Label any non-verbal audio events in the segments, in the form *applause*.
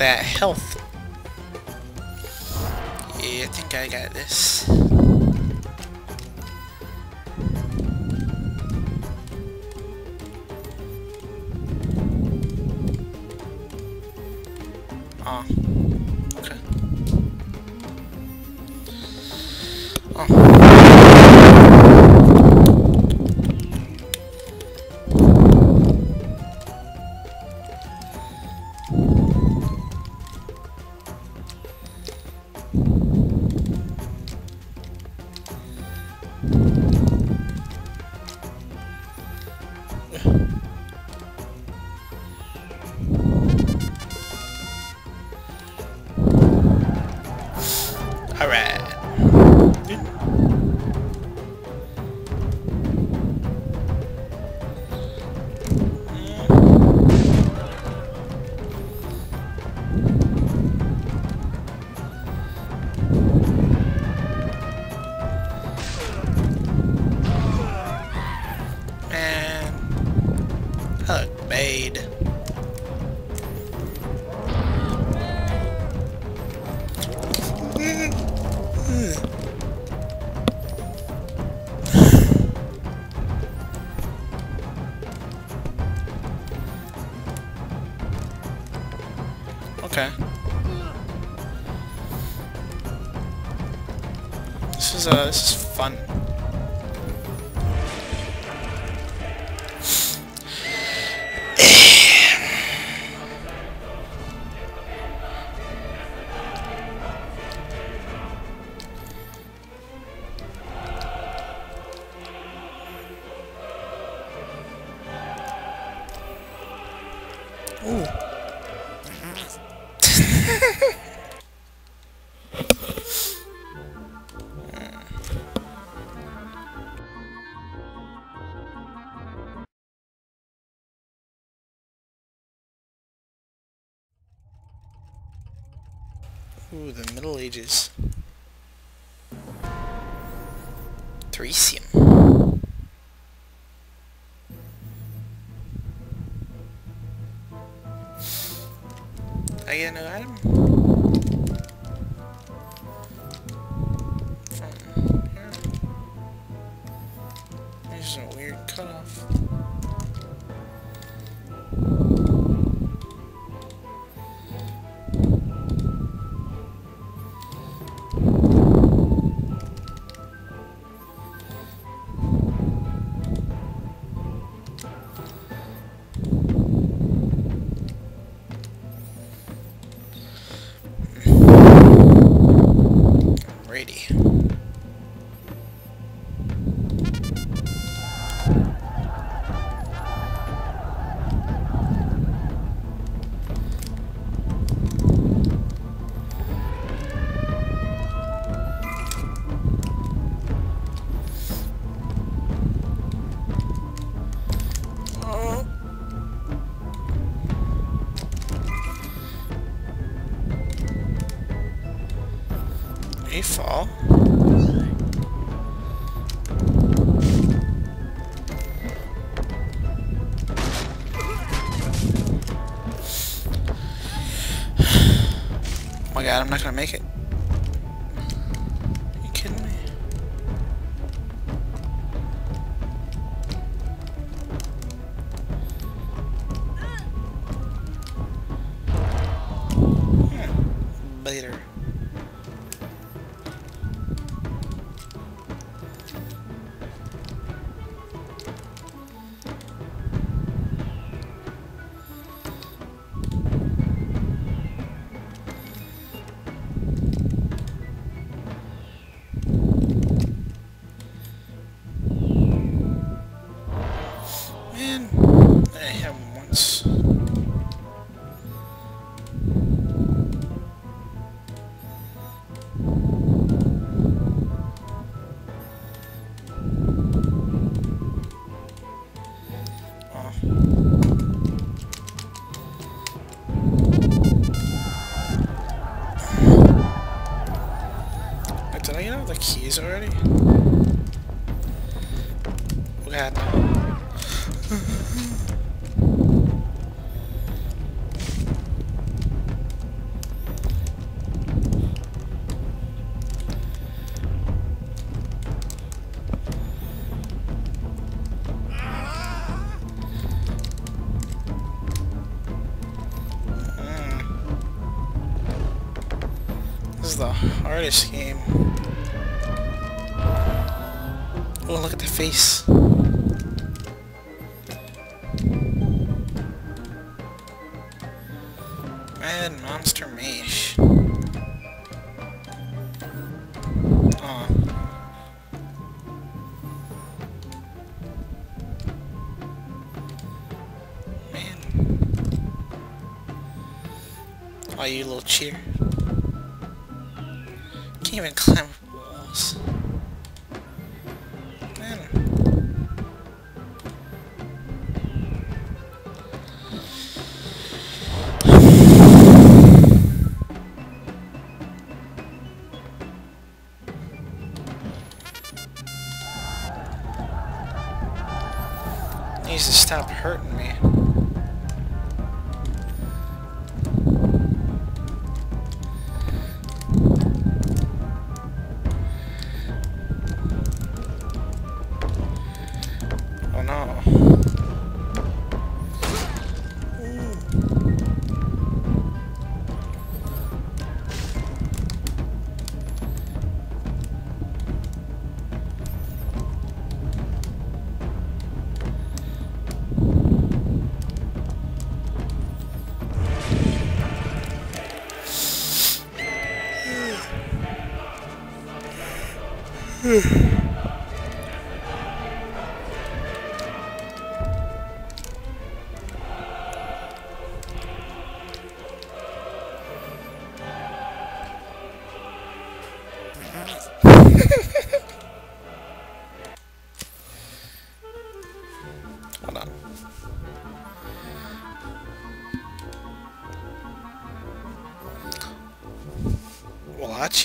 that health. Yeah, I think I got this. Ah, okay. Oh. Okay. This is uh this is fun. Ooh. The Middle Ages. Thracium. I get no item? From here? A weird cutoff. Ready. Fall. *sighs* Oh my god, I'm not gonna make it. these already? What happened? Hmm. This is the hardest game. Oh, look at the face. Mad Monster Mash. Aw. Man. Aw, you little cheater. Can't even climb walls. Hurting me. Hold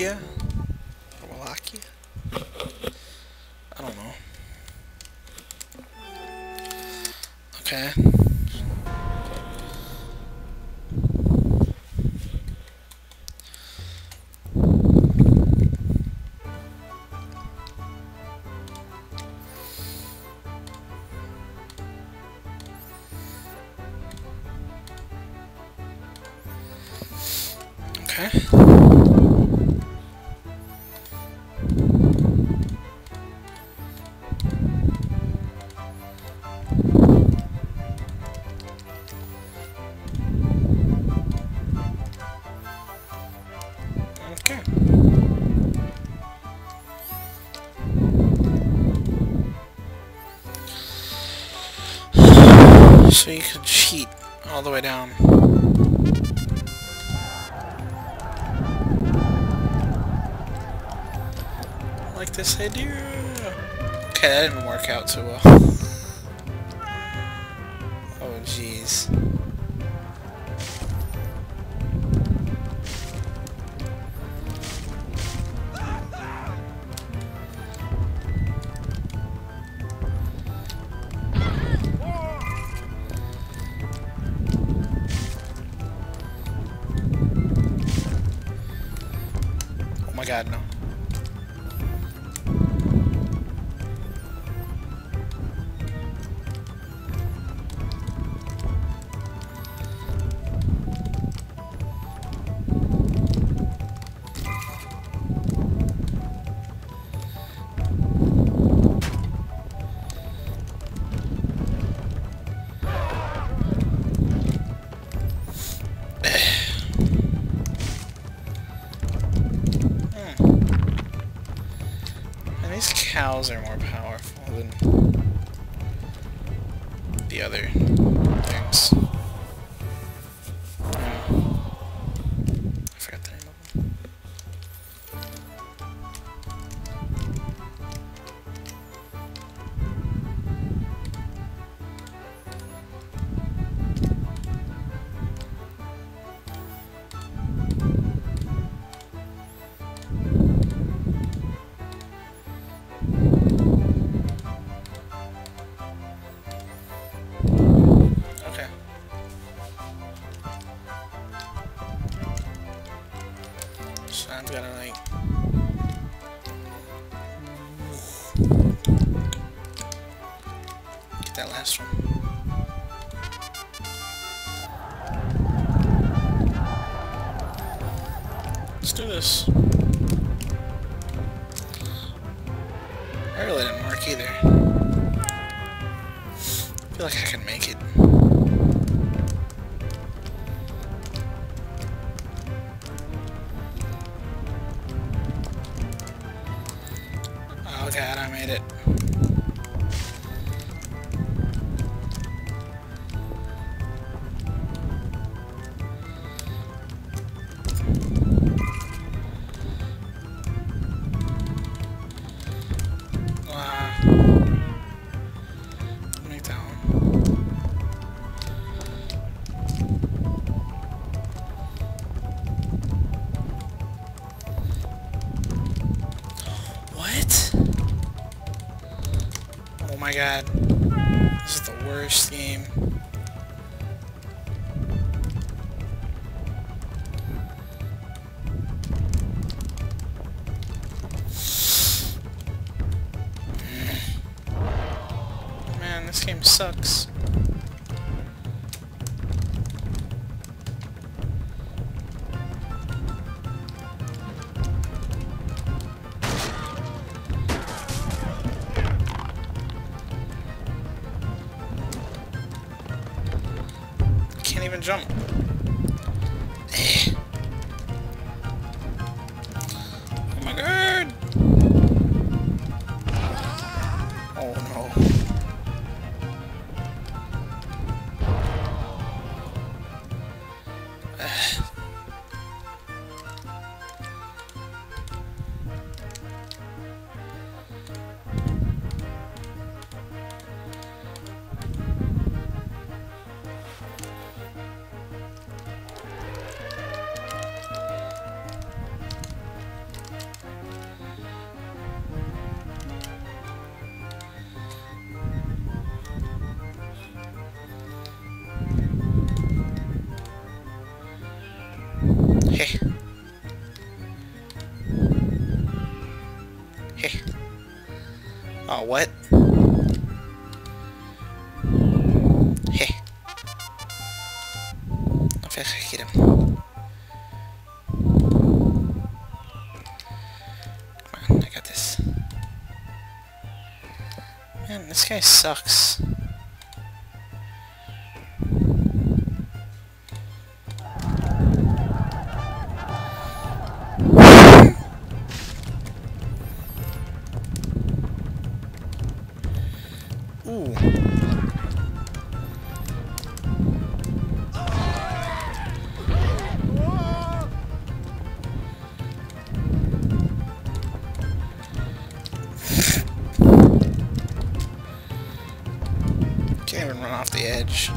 on. Okay. Okay. So you can cheat all the way down. Like this idea. Okay, that didn't work out too well. *laughs* Oh jeez. Cows are more powerful than the other things. I'm gonna like get that last one. Let's do this. That really didn't work either. I feel like I can make it. Oh my god. This is the worst game. Jump. What? Hey. I hit him. Come on, I got this. Man, this guy sucks. Off the edge.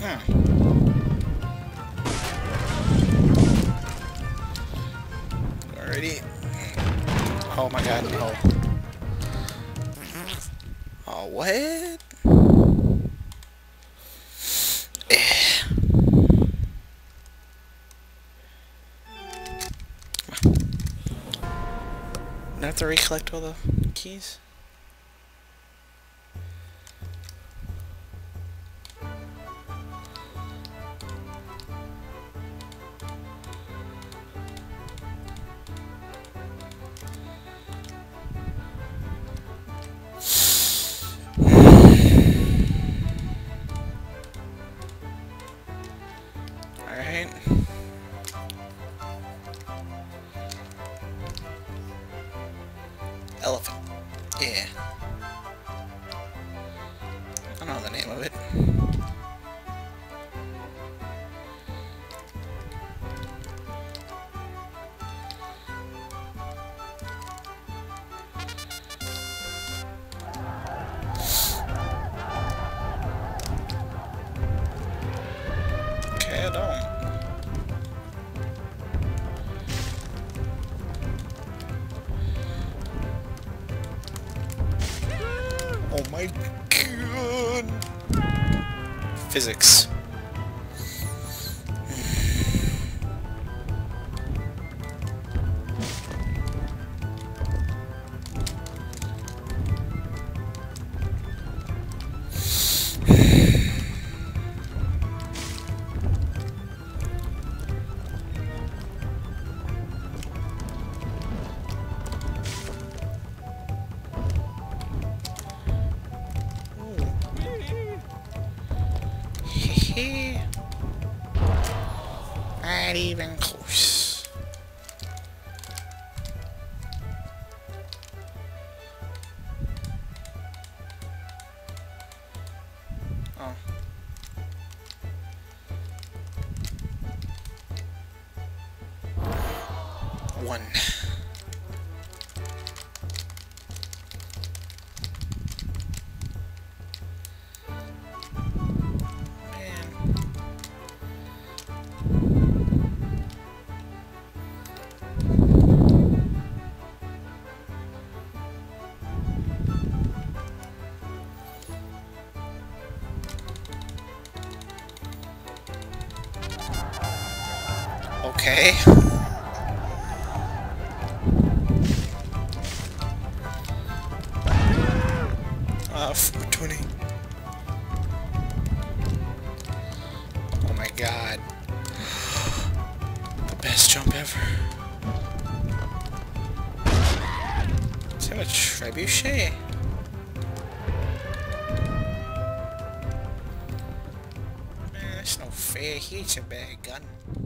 Hmm. Oh my god, no. Oh, what? Have to recollect all the keys? physics. *sighs* One. Okay. It's a.